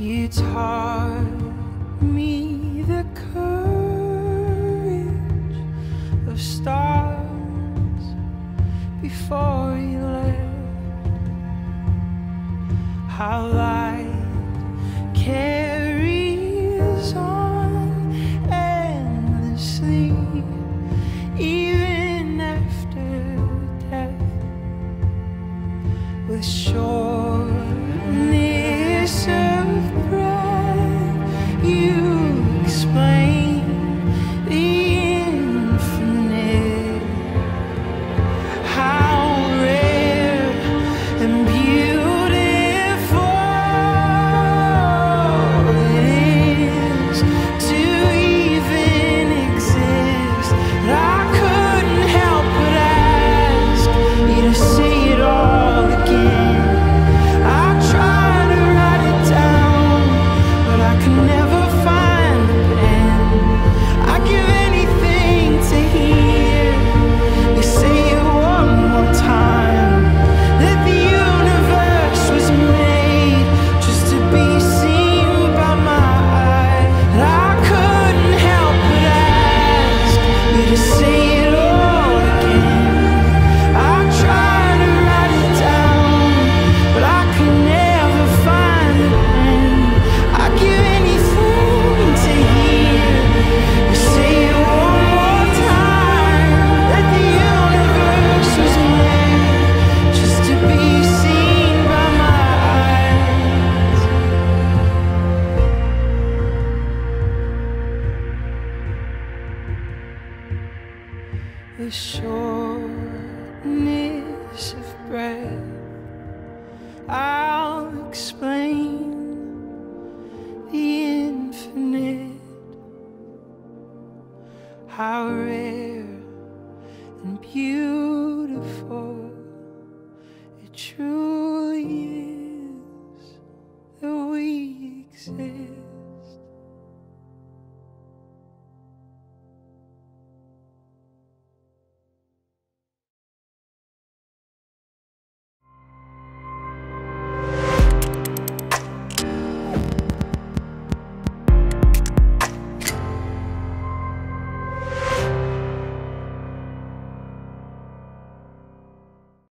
You taught me the courage of stars before you left. How light carries on endlessly, even after death. With short the shortness of breath. I'll explain the infinite, how rare and beautiful it truly is that we exist.